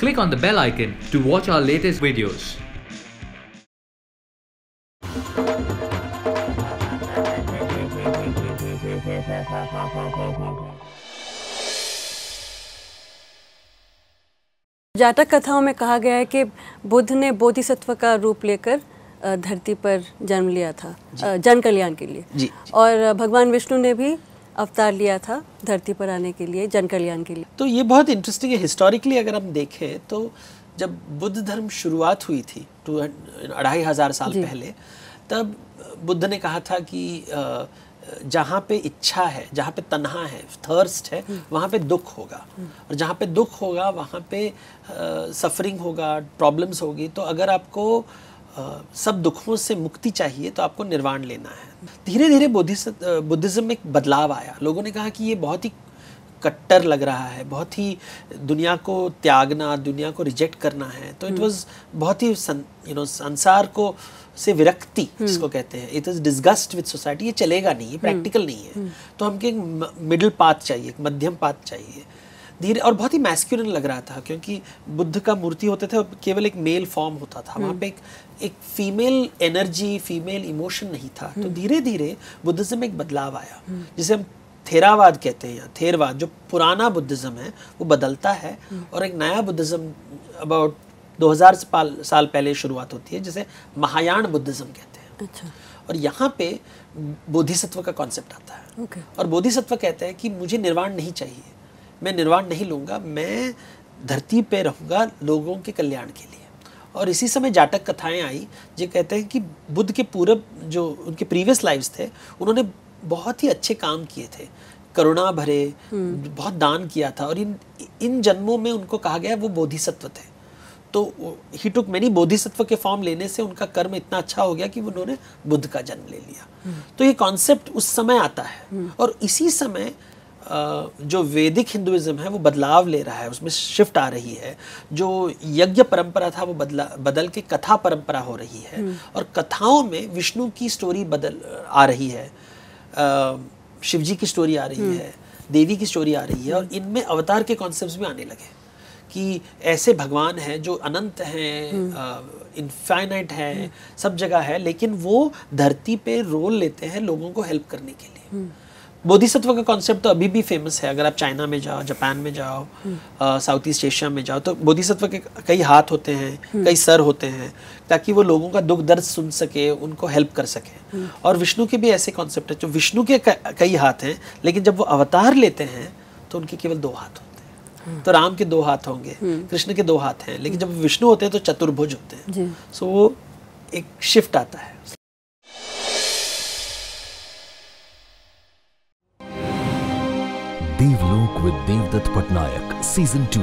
Click on the bell icon to watch our latest videos. जातक कथाओं में कहा गया है कि बुद्ध ने बोधिसत्व का रूप लेकर धरती पर जन्म लिया था जन कल्याण के लिए। जी, और भगवान विष्णु ने भी अवतार लिया था धरती पर आने के लिए जन कल्याण के लिए। तो ये बहुत इंटरेस्टिंग है। हिस्टोरिकली अगर हम देखें तो जब बुद्ध धर्म शुरुआत हुई थी टू अढ़ाई हज़ार साल पहले तब बुद्ध ने कहा था कि जहाँ पे इच्छा है जहाँ पे तन्हा है थर्स्ट है वहाँ पे दुख होगा। और जहाँ पे दुख होगा वहाँ पे सफरिंग होगा प्रॉब्लम्स होगी तो अगर आपको सब दुखों से मुक्ति चाहिए तो आपको निर्वाण लेना है। धीरे धीरे बुद्धिज्म में एक बदलाव आया। लोगों ने कहा कि ये बहुत ही कट्टर लग रहा है बहुत ही दुनिया को त्यागना दुनिया को रिजेक्ट करना है। तो इट वॉज़ बहुत ही यू नो संसार को से विरक्ति जिसको कहते हैं। It is disgust with society ये चलेगा नहीं ये प्रैक्टिकल नहीं है। तो हमको एक मिडिल पाथ चाहिए एक मध्यम पाथ चाहिए। धीरे और बहुत ही मैस्कुलिन लग रहा था क्योंकि बुद्ध का मूर्ति होते थे और केवल एक मेल फॉर्म होता था। वहाँ पे एक एक फीमेल एनर्जी फीमेल इमोशन नहीं था। तो धीरे धीरे बुद्धिज्म में एक बदलाव आया। जिसे हम थेरावाद कहते हैं या थेरवाद जो पुराना बुद्धिज्म है वो बदलता है। और एक नया बुद्धिज्म अबाउट 2000 साल साल पहले शुरुआत होती है जिसे महायान बुद्धिज्म कहते हैं। अच्छा। और यहाँ पे बोधिसत्व का कॉन्सेप्ट आता है। ओके और बोधिसत्व कहते हैं कि मुझे निर्वाण नहीं चाहिए। मैं निर्वाण नहीं लूँगा मैं धरती पे रहूँगा लोगों के कल्याण के लिए। और इसी समय जाटक कथाएँ आई जो कहते हैं कि बुद्ध के पूर्व जो उनके प्रीवियस लाइव्स थे उन्होंने बहुत ही अच्छे काम किए थे। करुणा भरे बहुत दान किया था और इन इन जन्मों में उनको कहा गया वो बोधिसत्व थे। तो ही टुक मैनी बोधिसत्व के फॉर्म लेने से उनका कर्म इतना अच्छा हो गया कि उन्होंने बुद्ध का जन्म ले लिया। तो ये कॉन्सेप्ट उस समय आता है। और इसी समय जो वैदिक हिंदुइज्म है वो बदलाव ले रहा है उसमें शिफ्ट आ रही है। जो यज्ञ परंपरा था वो बदला बदल के कथा परंपरा हो रही है। और कथाओं में विष्णु की स्टोरी बदल आ रही है। शिव जी की स्टोरी आ रही है देवी की स्टोरी आ रही है और इनमें अवतार के कॉन्सेप्ट भी आने लगे कि ऐसे भगवान हैं जो अनंत हैं इनफाइनाइट हैं सब जगह है लेकिन वो धरती पे रोल लेते हैं लोगों को हेल्प करने के लिए। बोधिसत्व का कॉन्सेप्ट तो अभी भी फ़ेमस है। अगर आप चाइना में जाओ जापान में जाओ साउथ ईस्ट एशिया में जाओ तो बोधिसत्व के कई हाथ होते हैं कई सर होते हैं ताकि वो लोगों का दुख दर्द सुन सके उनको हेल्प कर सके। और विष्णु के भी ऐसे कॉन्सेप्ट है जो विष्णु के कई हाथ हैं लेकिन जब वो अवतार लेते हैं तो उनके केवल दो हाथ होते हैं। तो राम के दो हाथ होंगे कृष्ण के दो हाथ हैं लेकिन जब विष्णु होते हैं तो चतुर्भुज होते हैं। सो वो एक शिफ्ट आता है। Devlok with Devdutt Pattanaik season two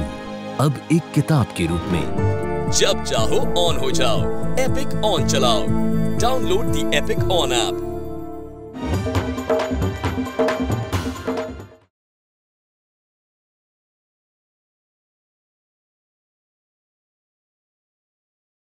अब एक किताब के रूप में। जब चाहो ऑन हो जाओ एपिक ऑन चलाओ। Download the Epic on app